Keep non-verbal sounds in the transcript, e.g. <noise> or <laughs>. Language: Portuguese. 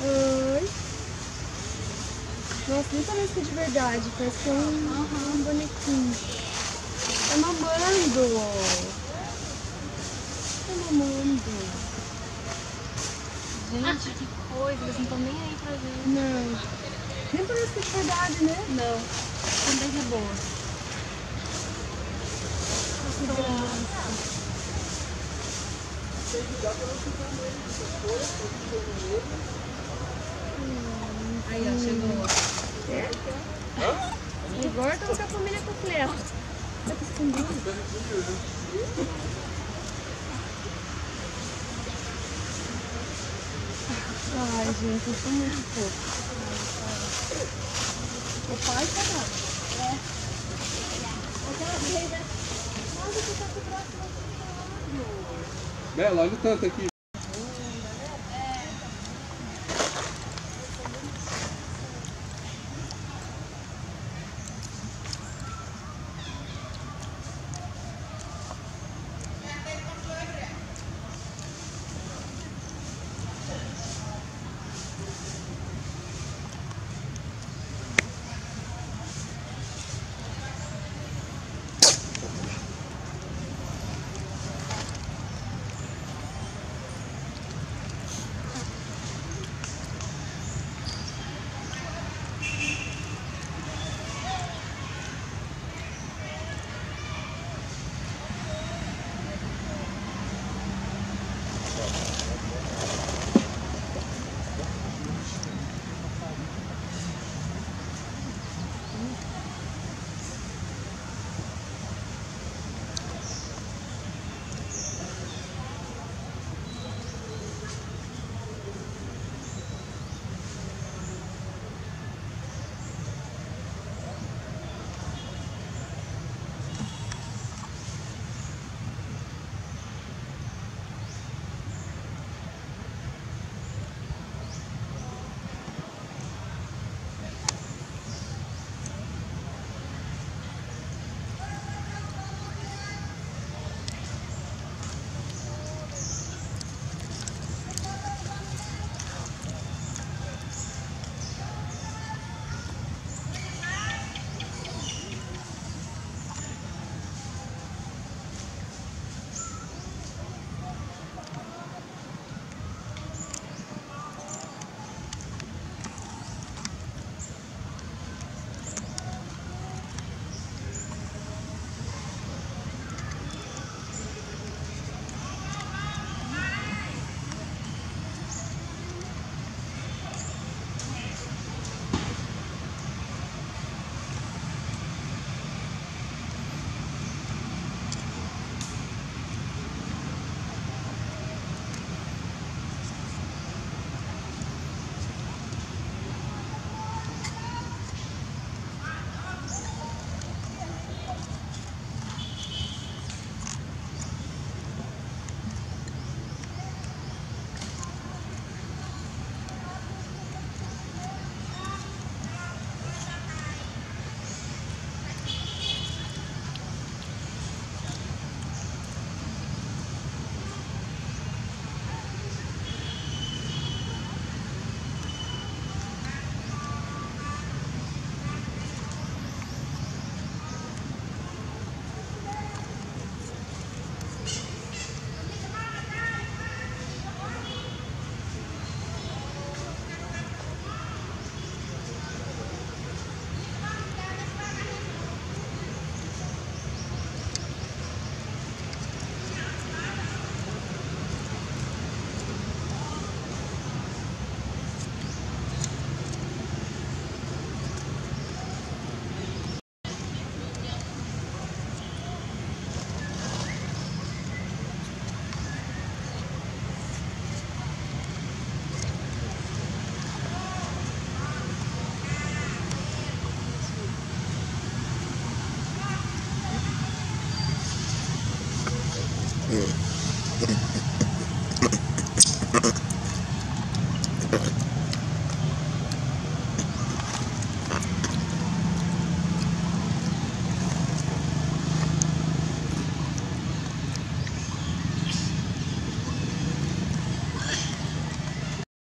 Oi. Nossa, nem parece que é de verdade. Parece que é um, um bonequinho. Tá mamando. Tá mamando. Gente, que coisa, eles não estão nem aí pra ver. Não. Nem parece que é de verdade, né? Não, também de boa. Aí, ó, chegou. Agora estamos com a família completa. Tá escondido? Ai, gente, eu sou muito fofo. O pai tá lá. É. Bela, olha o tanto aqui. Yeah. <laughs>